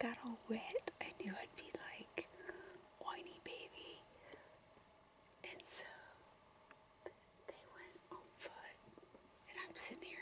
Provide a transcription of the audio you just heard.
got all wet, I knew I'd be like whiny baby. And so they went on foot. And I'm sitting here